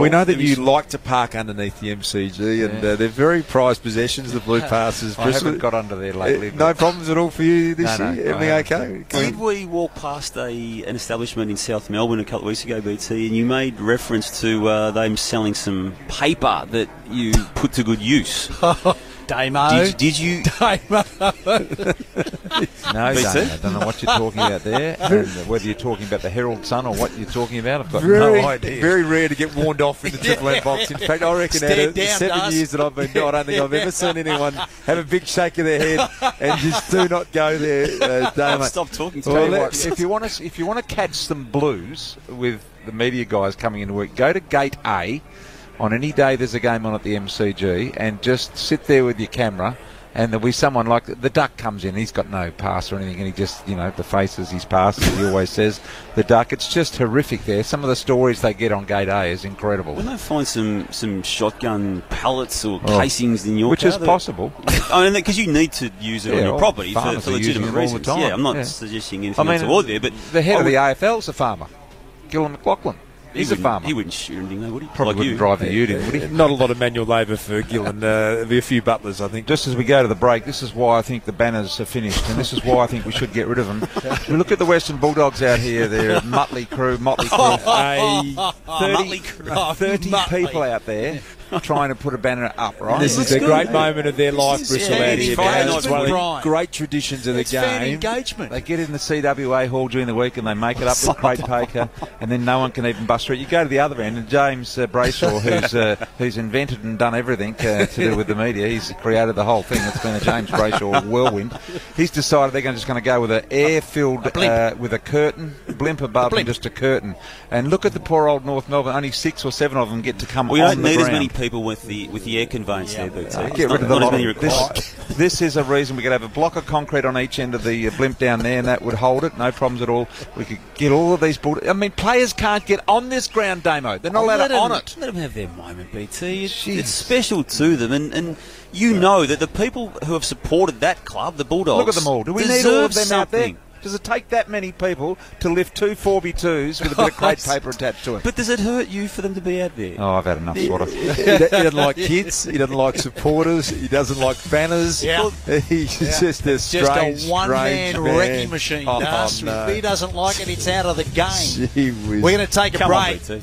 We know that you like to park underneath the MCG, and uh, they're very prized possessions, the blue passes. I Bristol. haven't got under there lately. Uh, no problems at all for you this No, no, year? I Everything okay? Did we walk past a an establishment in South Melbourne a couple of weeks ago, BT, and you made reference to uh, them selling some paper that you put to good use? Damo. Did, did you? Damo. No, Me I don't know what you're talking about there, and whether you're talking about the Herald Sun or what you're talking about. I've got Very, no idea. very rare to get warned off in the Triple M box. In fact, I reckon out Stand of the down, seven Daz. years that I've been, I don't think I've ever seen anyone have a big shake of their head and just do not go there. Uh, Damo. Stop talking to Tell me. you if you want to, if you want to catch some blues with the media guys coming into work, go to Gate A on any day there's a game on at the MCG, and just sit there with your camera. And there'll be someone like the duck comes in. He's got no pass or anything, and he just, you know, the faces his passes. He always says the duck. It's just horrific. There, some of the stories they get on Gate A is incredible, When they find some, some shotgun pellets or Oh. casings in your which car is possible. I mean, because you need to use it Yeah, on your oh, property for, for legitimate it all the reasons. Yeah, I'm not yeah. suggesting I anything mean, untoward there, but the head I of the AFL's a farmer, Gillon McLachlan. He He's a farmer. He wouldn't shoot anything, though, would he? Probably like wouldn't you. drive the ute in, would he? Not a lot of manual labour for Gillon. Uh, there'll be a few butlers, I think. Just as we go to the break, this is why I think the banners are finished, and this is why I think we should get rid of them. we look at the Western Bulldogs out here; they're a motley crew, motley crew. A 30, Motley crew. 30 Motley. people out there trying to put a banner up, right? This is Looks a good. great moment of their life, is Bristol, out here. It's It's one of the great traditions of the It's fan game. engagement. They get in the CWA hall during the week and they make it up with crate paper, and then no one can even bust through it. You go to the other end, and James uh, Brayshaw, who's uh, who's invented and done everything uh, to do with the media, he's created the whole thing. It's been a James Brayshaw whirlwind. He's decided they're gonna, just going to go with an air-filled blimp. uh, with a curtain, blimp above, blimp. and just a curtain. And look at the poor old North Melbourne. Only six or seven of them get to come We on don't the need ground. as many people with the with the air conveyance there, BT. It's Get not, rid of the not as lot many of required. this, this is a reason we could have a block of concrete on each end of the uh, blimp down there, and that would hold it. No problems at all. We could get all of these. Bull- I mean, players can't get on this ground, Damo. They're not allowed let to on it. Let them have their moment, BT. It's, it's special to them, and, and you know that the people who have supported that club, the Bulldogs, Look at them all. Do we need all of them deserve out there? Something. Does it take that many people to lift two 4B2s with a bit of crate paper attached to it? But does it hurt you for them to be out there? Oh, I've had enough, sort of. he, doesn't like kids. He doesn't like supporters. He doesn't like banners. Yeah. He's just a Just a one-man strange man. Oh, wrecking oh, machine. Oh, no. He doesn't like it, it's out of the game. Gee whiz. We're going to take a Come break. BT.